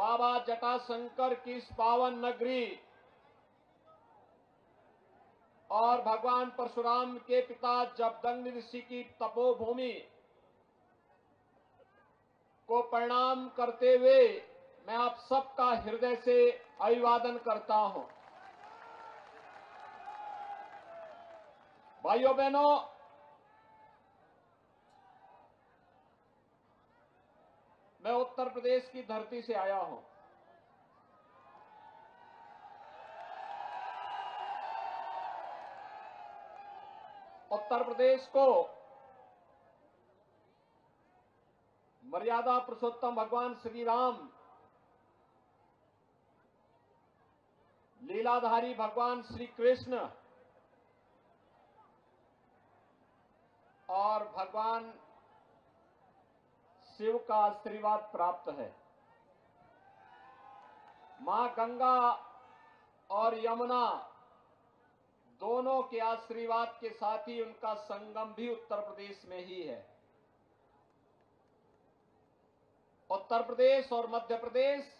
बाबा जटाशंकर की इस पावन नगरी और भगवान परशुराम के पिता जबदंग ऋषि की तपोभूमि को प्रणाम करते हुए मैं आप सबका हृदय से अभिवादन करता हूँ। भाइयों, बहनों मैं उत्तर प्रदेश की धरती से आया हूँ। उत्तर प्रदेश को मर्यादा पुरुषोत्तम भगवान श्री राम लीलाधारी भगवान श्री कृष्ण और भगवान शिव का आशीर्वाद प्राप्त है। माँ गंगा और यमुना दोनों के आशीर्वाद के साथ ही उनका संगम भी उत्तर प्रदेश में ही है। उत्तर प्रदेश और मध्य प्रदेश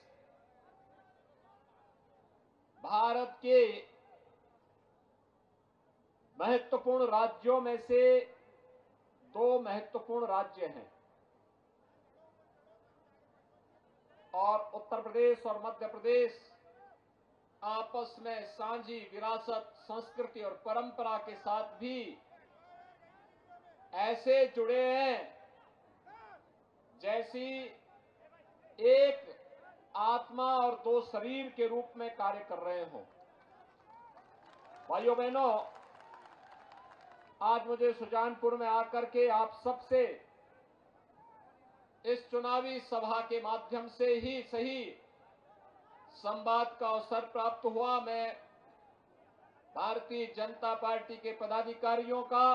भारत के महत्वपूर्ण राज्यों में से दो महत्वपूर्ण राज्य हैं। और उत्तर प्रदेश और मध्य प्रदेश आपस में सांझी विरासत, संस्कृति और परंपरा के साथ भी ऐसे जुड़े हैं जैसी एक आत्मा और दो शरीर के रूप में कार्य कर रहे हो। भाइयों बहनों आज मुझे सुजानपुर में आकर के आप सबसे इस चुनावी सभा के माध्यम से ही सही संवाद का अवसर प्राप्त हुआ। मैं भारतीय जनता पार्टी के पदाधिकारियों का,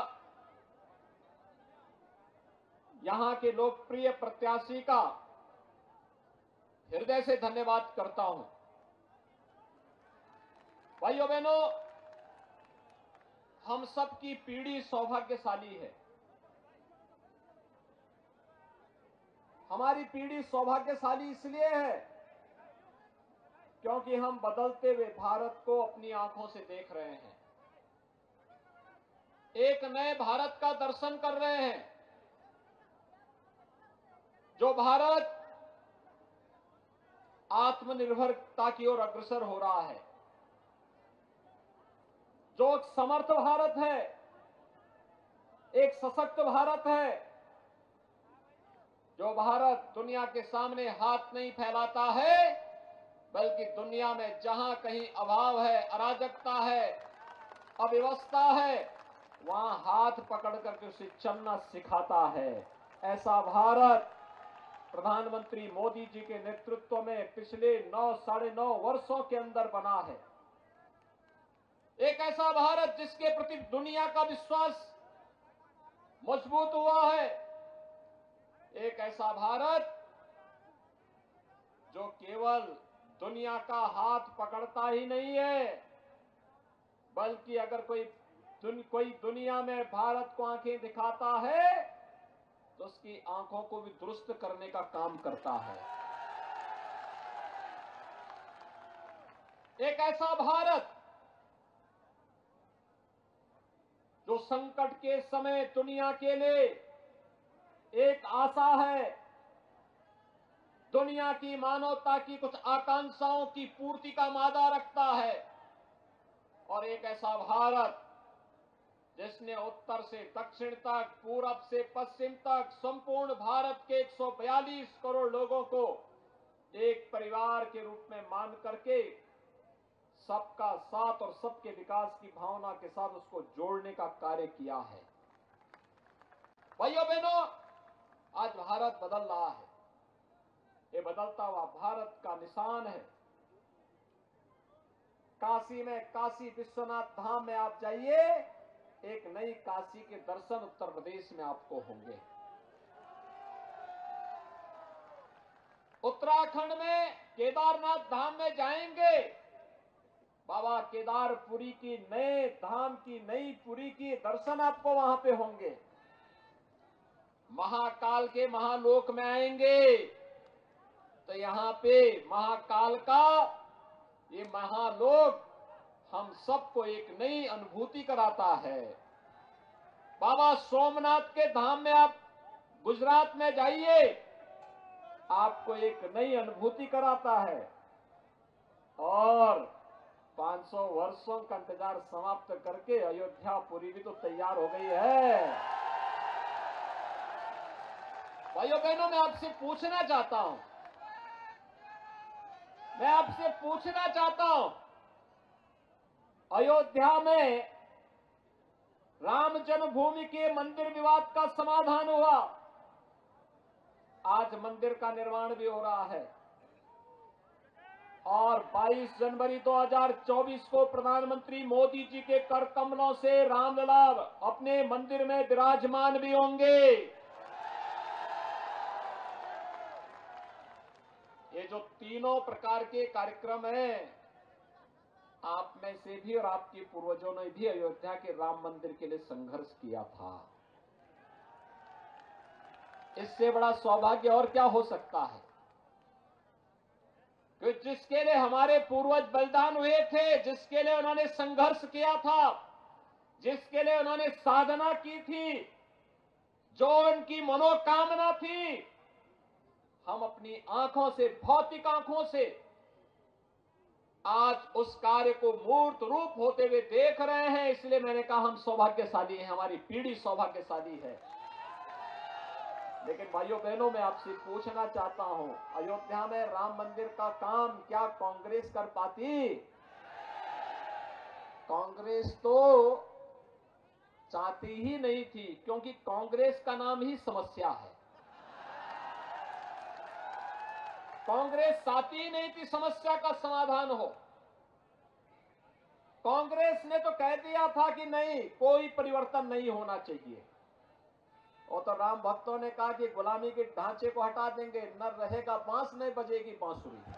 यहाँ के लोकप्रिय प्रत्याशी का हृदय से धन्यवाद करता हूँ। भाइयों बहनों, हम सब की पीढ़ी सौभाग्यशाली है। हमारी पीढ़ी सौभाग्यशाली इसलिए है क्योंकि हम बदलते हुए भारत को अपनी आँखों से देख रहे हैं। एक नए भारत का दर्शन कर रहे हैं। जो भारत आत्मनिर्भरता की ओर अग्रसर हो रहा है, जो एक समर्थ भारत है, एक सशक्त भारत है जो भारत दुनिया के सामने हाथ नहीं फैलाता है, बल्कि दुनिया में जहाँ कहीं अभाव है, अराजकता है, अव्यवस्था है, वहाँ हाथ पकड़ करके उसे चलना सिखाता है। ऐसा भारत प्रधानमंत्री मोदी जी के नेतृत्व में पिछले नौ, साढ़े नौ वर्षों के अंदर बना है। एक ऐसा भारत जिसके प्रति दुनिया का विश्वास मज़बूत हुआ है एक ऐसा भारत जो केवल दुनिया का हाथ पकड़ता ही नहीं है बल्कि अगर कोई दुन, कोई दुनिया में भारत को आँखें दिखाता है तो उसकी आँखों को भी दुरुस्त करने का काम करता है। एक ऐसा भारत जो संकट के समय दुनिया के लिए एक आशा है। दुनिया की मानवता की कुछ आकांक्षाओं की पूर्ति का मादा रखता है। और एक ऐसा भारत, जिसने उत्तर से दक्षिण तक, पूरब से पश्चिम तक, संपूर्ण भारत के 142 करोड़ लोगों को एक परिवार के रूप में मान करके सबका साथ और सबके विकास की भावना के साथ उसको जोड़ने का कार्य किया है। भाइयों बहनों आज भारत बदल रहा है। ये बदलता हुआ भारत का निशान है। काशी में, काशी विश्वनाथ धाम में आप जाइए, एक नई काशी के दर्शन उत्तर प्रदेश में आपको होंगे। उत्तराखंड में केदारनाथ धाम में जाएँगे। बाबा केदारपुरी की नए धाम की, नई पुरी की दर्शन आपको वहाँ पे होंगे। महाकाल के महालोक में आएँगे। तो यहाँ पे महाकाल का ये महालोक हम सबको एक नई अनुभूति कराता है। बाबा सोमनाथ के धाम में आप गुजरात में जाइए, आपको एक नई अनुभूति कराता है। और 500 वर्षों का इंतज़ार समाप्त करके अयोध्या पूरी भी तो तैयार हो गई है। भाइयों बहनों मैं आपसे पूछना चाहता हूँ। मैं आपसे पूछना चाहता हूँ, अयोध्या में राम जन्मभूमि के मंदिर विवाद का समाधान हुआ। आज मंदिर का निर्माण भी हो रहा है। और 22 जनवरी 2024 को प्रधानमंत्री मोदी जी के कर कमलों से रामलला अपने मंदिर में विराजमान भी होंगे। तीनों प्रकार के कार्यक्रम हैं। आप में से भी और आपके पूर्वजों ने भी अयोध्या के राम मंदिर के लिए संघर्ष किया था। इससे बड़ा सौभाग्य और क्या हो सकता है? कि जिसके लिए हमारे पूर्वज बलिदान हुए थे, जिसके लिए उन्होंने संघर्ष किया था, जिसके लिए उन्होंने साधना की थी, जो उनकी मनोकामना थी हम अपनी आँखों से, भौतिक आँखों से आज उस कार्य को मूर्त रूप होते हुए देख रहे हैं। इसलिए मैंने कहा, हम सौभाग्यशाली हैं, हमारी पीढ़ी सौभाग्यशाली है। लेकिन भाइयों, बहनों, मैं आपसे पूछना चाहता हूँ, अयोध्या में राम मंदिर का काम क्या कांग्रेस कर पाती? कांग्रेस तो चाहती ही नहीं थी, क्योंकि कांग्रेस का नाम ही समस्या है। कांग्रेस ही नहीं थी, समस्या का समाधान हो। कांग्रेस ने तो कह दिया था कि नहीं, कोई परिवर्तन नहीं होना चाहिए। और तो राम भक्तों ने कहा कि गुलामी के ढांचे को हटा देंगे, न रहेगा बाँस, नहीं बजेगी बांसुरी।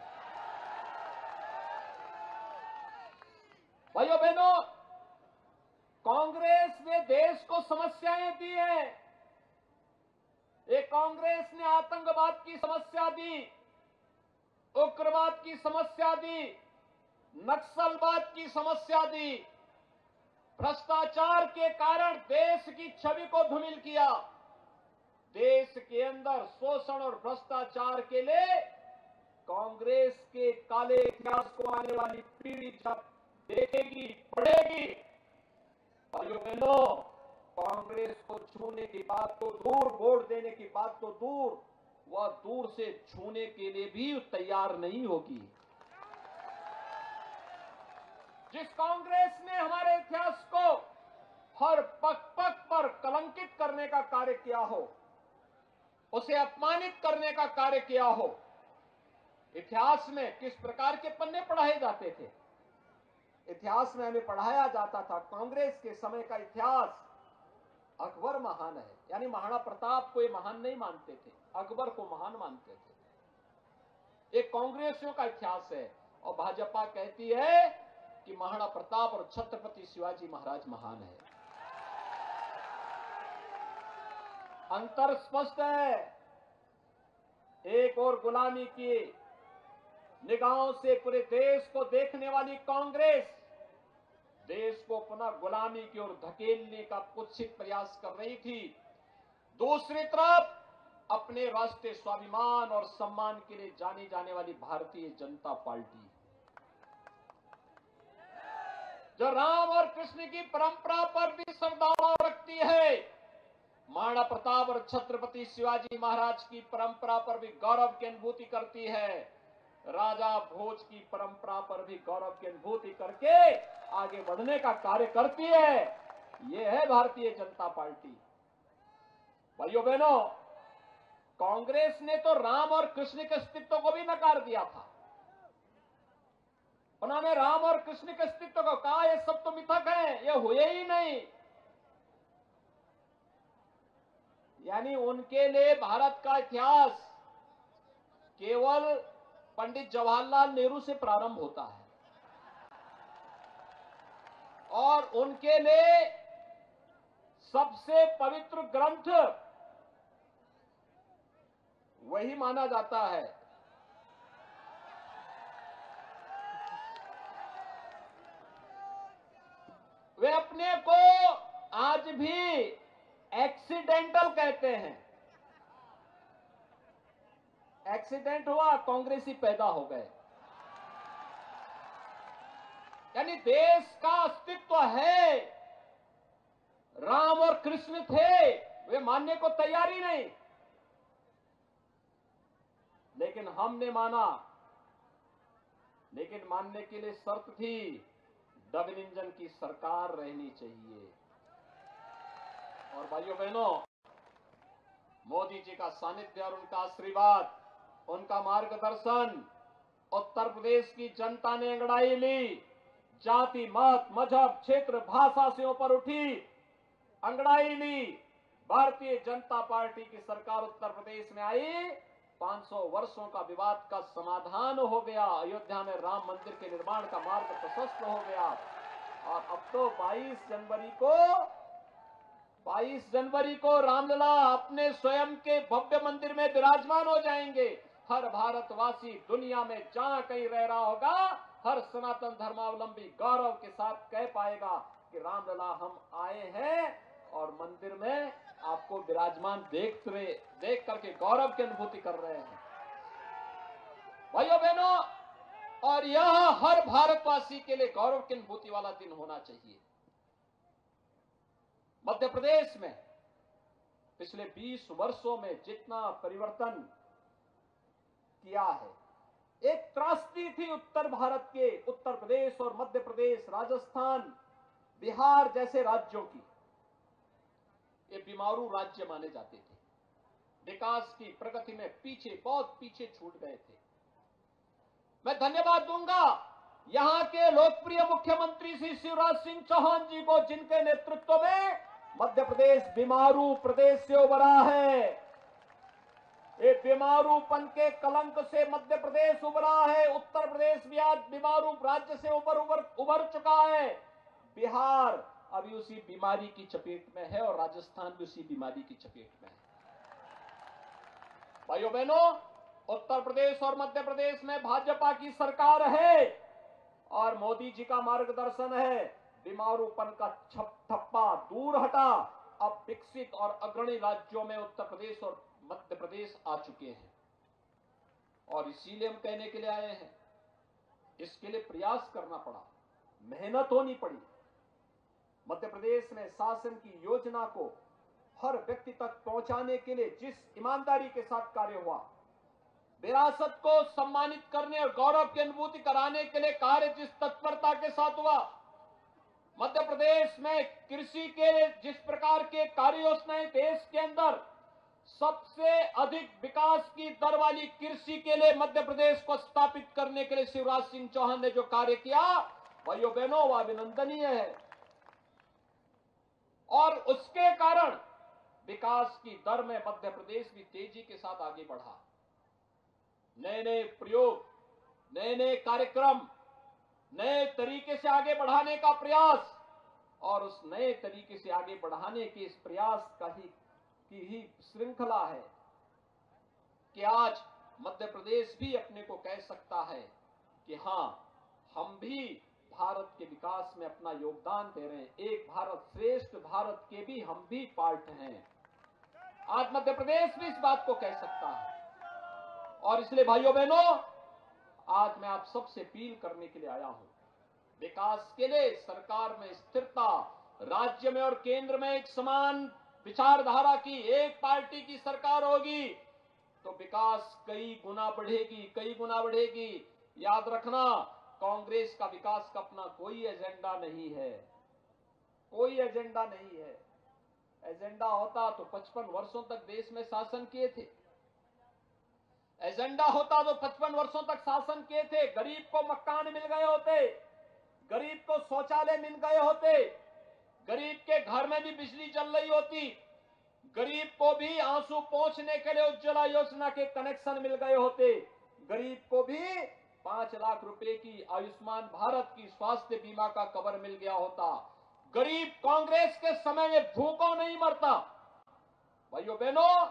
भाइयों बहनों, कांग्रेस ने देश को समस्याएँ दी है। एक कांग्रेस ने आतंकवाद की समस्या दी। उग्रवाद की समस्या दी, नक्सलवाद की समस्या दी। भ्रष्टाचार के कारण देश की छवि को धूमिल किया। देश के अंदर शोषण और भ्रष्टाचार के लिए कांग्रेस के काले इतिहास को आने वाली पीढ़ी जब देखेगी, पढ़ेगी, भाइयों बहनों, कांग्रेस को छूने की बात तो दूर, वोट देने की बात तो दूर वह दूर से छूने के लिए भी तैयार नहीं होगी। जिस कांग्रेस ने हमारे इतिहास को हर पक पक पर कलंकित करने का कार्य किया हो, उसे अपमानित करने का कार्य किया हो, इतिहास में किस प्रकार के पन्ने पढ़ाए जाते थे? इतिहास में हमें पढ़ाया जाता था, कांग्रेस के समय का इतिहास अकबर महान है। यानी महाराणा प्रताप को ये महान नहीं मानते थे। अकबर को महान मानते थे। एक कांग्रेसियों का इतिहास है। और भाजपा कहती है कि महाराणा प्रताप और छत्रपति शिवाजी महाराज महान है। अंतर स्पष्ट है। एक और गुलामी की निगाहों से पूरे देश को देखने वाली कांग्रेस देश को पुनः गुलामी की ओर धकेलने का कुत्सित प्रयास कर रही थी। दूसरी तरफ़, अपने राष्ट्रीय स्वाभिमान और सम्मान के लिए जानी जाने वाली भारतीय जनता पार्टी। जो राम और कृष्ण की परंपरा पर भी श्रद्धाभाव रखती है महाराणा प्रताप और छत्रपति शिवाजी महाराज की परंपरा पर भी गौरव की अनुभूति करती है। राजा भोज की परंपरा पर भी गौरव की अनुभूति करके आगे बढ़ने का कार्य करती है। ये है भारतीय जनता पार्टी। भाइयों बहनों, कांग्रेस ने तो राम और कृष्ण के अस्तित्व को भी नकार दिया था। उन्होंने राम और कृष्ण के अस्तित्व को कहा, ये सब तो मिथक है, ये हुए ही नहीं। यानी उनके लिए भारत का इतिहास केवल पंडित जवाहरलाल नेहरू से प्रारंभ होता है। और उनके लिए सबसे पवित्र ग्रंथ वही माना जाता है। वे अपने को आज भी एक्सीडेंटल कहते हैं। एक्सीडेंट हुआ, कांग्रेसी पैदा हो गए। यानी देश का अस्तित्व है। राम और कृष्ण थे, वे मानने को तैयार ही नहीं। लेकिन हमने माना, लेकिन मानने के लिए शर्त थी, डबल इंजन की सरकार रहनी चाहिए। और भाइयों बहनों, मोदी जी का सानिध्य और उनका आशीर्वाद उनका मार्गदर्शन उत्तर प्रदेश की जनता ने अंगड़ाई ली। जाति, मत, मज़हब, क्षेत्र, भाषा से ऊपर उठी, अंगड़ाई ली। भारतीय जनता पार्टी की सरकार उत्तर प्रदेश में आई। 500 वर्षों का विवाद का समाधान हो गया। अयोध्या में राम मंदिर के निर्माण का मार्ग प्रशस्त हो गया। और अब तो 22 जनवरी को 22 जनवरी को रामलला अपने स्वयं के भव्य मंदिर में विराजमान हो जाएँगे। हर भारतवासी दुनिया में जहाँ कहीं रह रहा होगा, हर सनातन धर्मावलंबी गौरव के साथ कह पाएगा कि रामलला हम आए हैं और मंदिर में आपको विराजमान देख रहे देख करके गौरव की अनुभूति कर रहे हैं। भाइयों बहनों, और यह हर भारतवासी के लिए गौरव की अनुभूति वाला दिन होना चाहिए। मध्य प्रदेश में पिछले 20 वर्षों में जितना परिवर्तन किया है। एक त्रासदी थी उत्तर भारत के, उत्तर प्रदेश और मध्य प्रदेश, राजस्थान, बिहार जैसे राज्यों की। ये बीमारू राज्य माने जाते थे। विकास की प्रगति में पीछे, बहुत पीछे छूट गए थे। मैं धन्यवाद दूँगा यहाँ के लोकप्रिय मुख्यमंत्री श्री शिवराज सिंह चौहान जी को, जिनके नेतृत्व में मध्य प्रदेश बीमारू प्रदेश से उभरा है। ये बीमारूपन के कलंक से मध्य प्रदेश उभरा है, उत्तर प्रदेश भी आज बीमारू राज्य से उभर उभर उभर चुका है। बिहार अभी उसी बीमारी की चपेट में है और राजस्थान भी उसी बीमारी की चपेट में है। भाइयों बहनों, उत्तर प्रदेश और मध्य प्रदेश में भाजपा की सरकार है और मोदी जी का मार्गदर्शन है। बीमारूपन का छप दूर हटा, अब विकसित और अग्रणी राज्यों में उत्तर प्रदेश और मध्य प्रदेश आ चुके हैं। और इसीलिए हम कहने के लिए आए हैं। इसके लिए प्रयास करना पड़ा। मेहनत होनी पड़ी। मध्य प्रदेश में शासन की योजना को हर व्यक्ति तक पहुँचाने के लिए जिस ईमानदारी के साथ कार्य हुआ, विरासत को सम्मानित करने और गौरव की अनुभूति कराने के लिए कार्य जिस तत्परता के साथ हुआ, मध्य प्रदेश में कृषि के जिस प्रकार के कार्य योजनाएँ देश के अंदर सबसे अधिक विकास की दर वाली कृषि के लिए मध्य प्रदेश को स्थापित करने के लिए शिवराज सिंह चौहान ने जो कार्य किया भाइयों बहनों वह अभिनंदनीय है। और उसके कारण विकास की दर में मध्य प्रदेश भी तेज़ी के साथ आगे बढ़ा। नए नए प्रयोग नए नए कार्यक्रम, नए तरीके से आगे बढ़ाने का प्रयास और उस नए तरीके से आगे बढ़ाने के इस प्रयास का ही की ही श्रृंखला है कि आज मध्य प्रदेश भी अपने को कह सकता है कि हाँ हम भी भारत के विकास में अपना योगदान दे रहे हैं। एक भारत श्रेष्ठ भारत के भी हम भी पार्ट हैं। आज मध्य प्रदेश भी इस बात को कह सकता है। और इसलिए भाइयों बहनों, आज मैं आप सबसे अपील करने के लिए आया हूँ। विकास के लिए सरकार में स्थिरता, राज्य में और केंद्र में एक समान विचारधारा की एक पार्टी की सरकार होगी तो विकास कई गुना बढ़ेगी, कई गुना बढ़ेगी। याद रखना, कांग्रेस का विकास का अपना कोई एजेंडा नहीं है। कोई एजेंडा नहीं है। एजेंडा होता तो 55 वर्षों तक देश में शासन किए थे। एजेंडा होता तो 55 वर्षों तक शासन किए थे। गरीब को मकान मिल गए होते, गरीब को शौचालय मिल गए होते गरीब के घर में भी बिजली चल रही होती। गरीब को भी आँसू पहुँचने के लिए उज्ज्वला योजना के कनेक्शन मिल गए होते। गरीब को भी पाँच लाख रुपए की आयुष्मान भारत की स्वास्थ्य बीमा का कवर मिल गया होता। गरीब कांग्रेस के समय में भूखों नहीं मरता। भाइयों बहनों,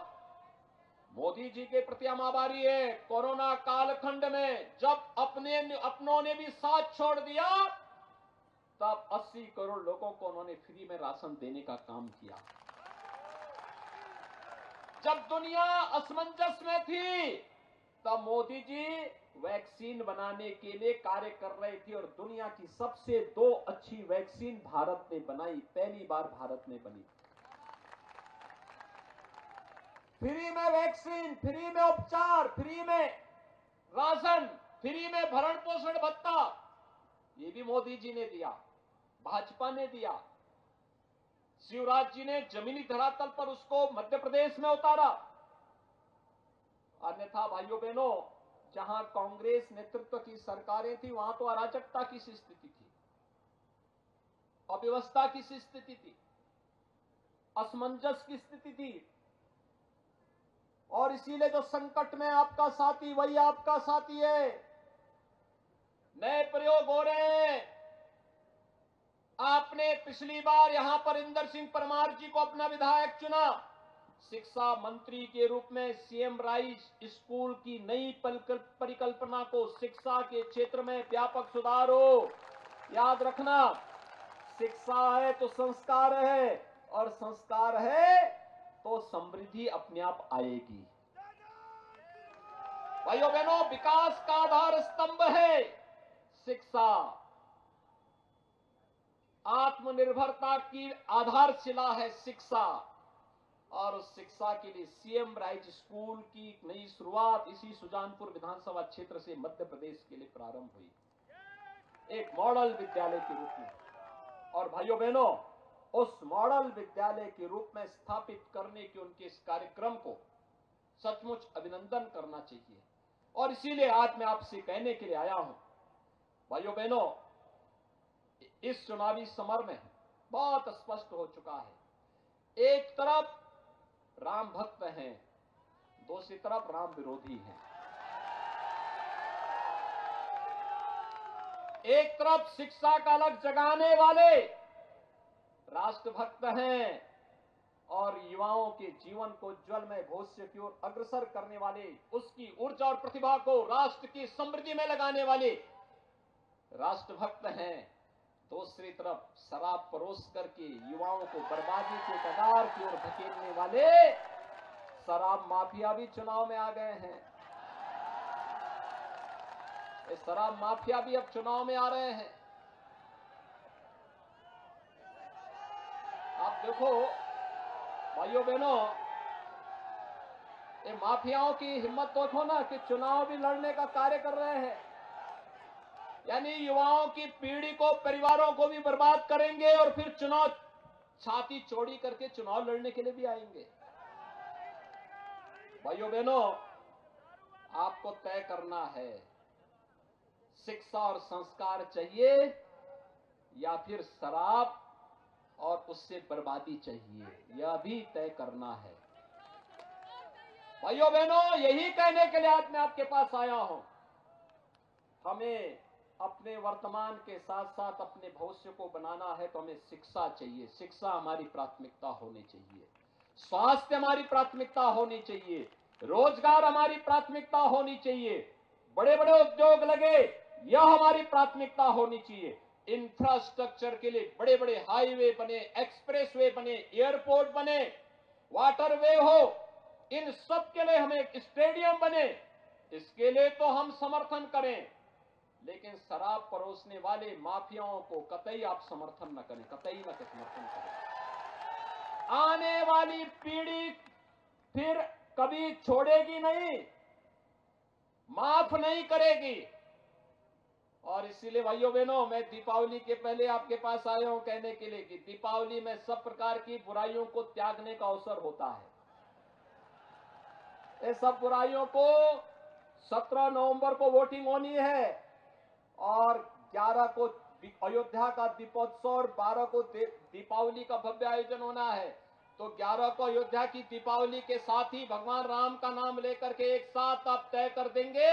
मोदी जी के प्रति हम आभारी है। कोरोना कालखंड में जब अपने अपनों ने भी साथ छोड़ दिया तब 80 करोड़ लोगों को उन्होंने फ्री में राशन देने का काम किया। जब दुनिया असमंजस में थी, तब मोदी जी वैक्सीन बनाने के लिए कार्य कर रहे थे और दुनिया की सबसे दो अच्छी वैक्सीन भारत ने बनाई, पहली बार भारत में बनी। फ्री में वैक्सीन फ्री में उपचार फ्री में राशन फ्री में भरण पोषण भत्ता, ये भी मोदी जी ने दिया। भाजपा ने दिया। शिवराज जी ने जमीनी धरातल पर उसको मध्य प्रदेश में उतारा। अन्यथा भाइयों बहनों, जहाँ कांग्रेस नेतृत्व की सरकारें थी, वहाँ तो अराजकता की स्थिति थी। अव्यवस्था की स्थिति थी। असमंजस की स्थिति थी। और इसीलिए जो संकट में आपका साथी, वही आपका साथी है। नए प्रयोग हो रहे हैं। आपने पिछली बार यहाँ पर इंदर सिंह परमार जी को अपना विधायक चुना। शिक्षा मंत्री के रूप में सीएम राइज स्कूल की नई परिकल्पना को शिक्षा के क्षेत्र में व्यापक सुधार। हो याद रखना, शिक्षा है तो संस्कार है, और संस्कार है तो समृद्धि अपने आप आएगी। भाइयों बहनों, विकास का आधार स्तंभ है शिक्षा। आत्मनिर्भरता की आधारशिला है शिक्षा। और उस शिक्षा के लिए सीएम राइज स्कूल की नई शुरुआत इसी सुजानपुर विधानसभा क्षेत्र से मध्य प्रदेश के लिए प्रारंभ हुई। एक मॉडल विद्यालय के रूप में। और भाइयों बहनों, उस मॉडल विद्यालय के रूप में स्थापित करने के उनके इस कार्यक्रम को सचमुच अभिनंदन करना चाहिए। और इसीलिए आज मैं आपसे कहने के लिए आया हूँ। भाइयों बहनों इस चुनावी समर में बहुत स्पष्ट हो चुका है। एक तरफ़ राम भक्त हैं, दूसरी तरफ़ राम विरोधी हैं। एक तरफ़ शिक्षा का अलग जगाने वाले राष्ट्रभक्त हैं और युवाओं के जीवन को ज्वल में भविष्य की ओर अग्रसर करने वाले, उसकी ऊर्जा और प्रतिभा को राष्ट्र की समृद्धि में लगाने वाले राष्ट्रभक्त हैं। दूसरी तरफ़ शराब परोस करके युवाओं को बर्बादी के कगार की ओर धकेलने वाले शराब माफिया भी चुनाव में आ गए हैं। शराब माफिया भी अब चुनाव में आ रहे हैं। आप देखो, भाइयों बहनों, ये माफियाओं की हिम्मत देखो ना कि चुनाव भी लड़ने का कार्य कर रहे हैं। यानी युवाओं की पीढ़ी को, परिवारों को भी बर्बाद करेंगे और फिर चुनाव, छाती चौड़ी करके चुनाव लड़ने के लिए भी आएँगे। भाइयों बहनों, आपको तय करना है, शिक्षा और संस्कार चाहिए या फिर शराब और उससे बर्बादी चाहिए, यह भी तय करना है। भाइयों बहनों, यही कहने के लिए आज मैं आपके पास आया हूँ। हमें अपने वर्तमान के साथ साथ अपने भविष्य को बनाना है तो हमें शिक्षा चाहिए। शिक्षा हमारी प्राथमिकता होनी चाहिए। स्वास्थ्य हमारी प्राथमिकता होनी चाहिए। रोज़गार हमारी प्राथमिकता होनी चाहिए। बड़े बड़े उद्योग लगे, यह हमारी प्राथमिकता होनी चाहिए। इंफ्रास्ट्रक्चर के लिए बड़े बड़े हाईवे बने एक्सप्रेस वे बने, एयरपोर्ट बने वाटर वे हो, इन सब के लिए हमें स्टेडियम बने। इसके लिए तो हम समर्थन करें। लेकिन शराब परोसने वाले माफियाओं को कतई आप समर्थन न करें, कतई न समर्थन करें। आने वाली पीढ़ी फिर कभी छोड़ेगी नहीं, माफ़ नहीं करेगी। और इसीलिए भाइयों बहनों, मैं दीपावली के पहले आपके पास आया हूँ कहने के लिए कि दीपावली में सब प्रकार की बुराइयों को त्यागने का अवसर होता है। ये सब बुराइयों को 17 नवंबर को वोटिंग होनी है। और 11 को अयोध्या का दीपोत्सव और 12 को दीपावली का भव्य आयोजन होना है। तो 11 को अयोध्या की दीपावली के साथ ही भगवान राम का नाम लेकर के एक साथ आप तय कर देंगे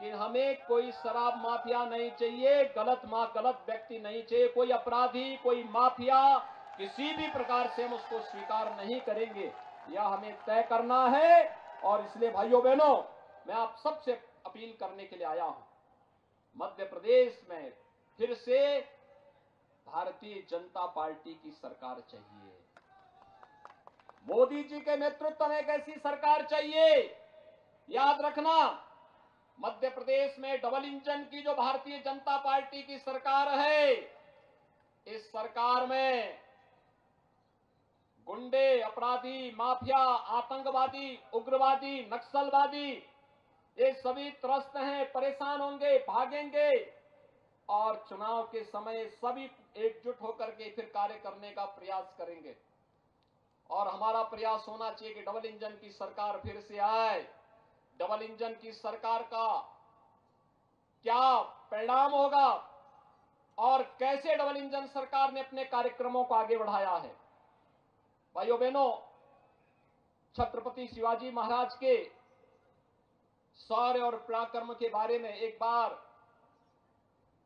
कि हमें कोई शराब माफिया नहीं चाहिए, गलत माँ, गलत व्यक्ति नहीं चाहिए, कोई अपराधी, कोई माफिया, किसी भी प्रकार से हम उसको स्वीकार नहीं करेंगे। यह हमें तय करना है और इसलिए भाइयों बहनों मैं आप सबसे अपील करने के लिए आया हूँ। मध्य प्रदेश में फिर से भारतीय जनता पार्टी की सरकार चाहिए। मोदी जी के नेतृत्व में एक ऐसी सरकार चाहिए। याद रखना, मध्य प्रदेश में डबल इंजन की जो भारतीय जनता पार्टी की सरकार है, इस सरकार में गुंडे, अपराधी, माफिया, आतंकवादी, उग्रवादी, नक्सलवादी ये सभी त्रस्त हैं, परेशान होंगे, भागेंगे। और चुनाव के समय सभी एकजुट होकर के फिर कार्य करने का प्रयास करेंगे। और हमारा प्रयास होना चाहिए कि डबल इंजन की सरकार फिर से आए। डबल इंजन की सरकार का क्या परिणाम होगा और कैसे डबल इंजन सरकार ने अपने कार्यक्रमों को आगे बढ़ाया है। भाइयों बहनों छत्रपति शिवाजी महाराज के शौर्य और पराक्रम के बारे में एक बार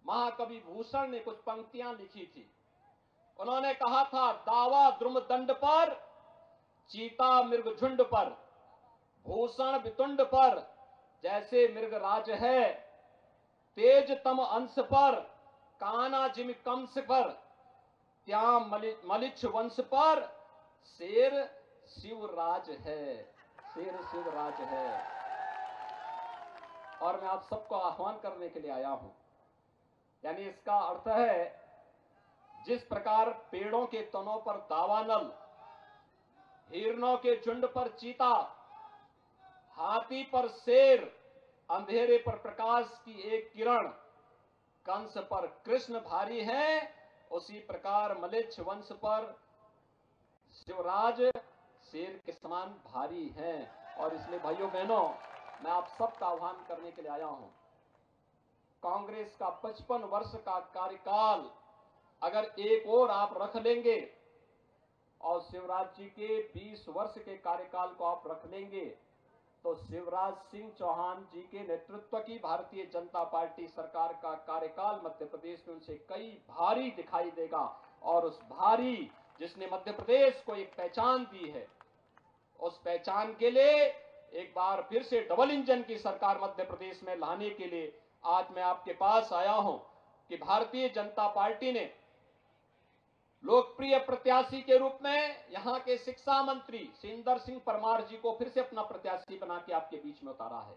महाकवि भूषण ने कुछ पंक्तियाँ लिखी थी। उन्होंने कहा था, दावा द्रुम दंड पर, चीता मृग झुंड पर, भूषण वितुंड पर, जैसे मृग राज है, तेज तम अंश पर काना जिम कंस पर त्या मलिच्छ वंश पर, शेर शिवराज है, शेर शिवराज है। और मैं आप सबको आह्वान करने के लिए आया हूँ। यानी इसका अर्थ है, जिस प्रकार पेड़ों के तनों पर दावानल हिरणों के झुंड पर चीता, हाथी पर शेर, अंधेरे पर प्रकाश की एक किरण, कंस पर कृष्ण भारी है, उसी प्रकार मलेच्छ वंश पर शिवराज शेर के समान भारी हैं। और इसलिए भाइयों, बहनों मैं आप सबका आह्वान करने के लिए आया हूँ। कांग्रेस का 55 वर्ष का कार्यकाल अगर एक और आप रख लेंगे और शिवराज जी के 20 वर्ष के कार्यकाल को आप रख लेंगे तो शिवराज सिंह चौहान जी के नेतृत्व की भारतीय जनता पार्टी सरकार का कार्यकाल मध्य प्रदेश में उनसे कई भारी दिखाई देगा और उस भारी जिसने मध्य प्रदेश को एक पहचान दी है, उस पहचान के लिए एक बार फिर से डबल इंजन की सरकार मध्य प्रदेश में लाने के लिए आज मैं आपके पास आया हूँ कि भारतीय जनता पार्टी ने लोकप्रिय प्रत्याशी के रूप में यहाँ के शिक्षा मंत्री सिंदर सिंह परमार जी को फिर से अपना प्रत्याशी बना के आपके बीच में उतारा है।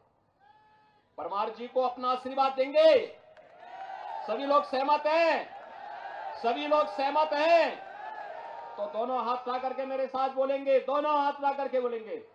परमार जी को अपना आशीर्वाद देंगे। सभी लोग सहमत हैं? सभी लोग सहमत हैं? तो दोनों हाथ ला करके मेरे साथ बोलेंगे, दोनों हाथ ला करके बोलेंगे।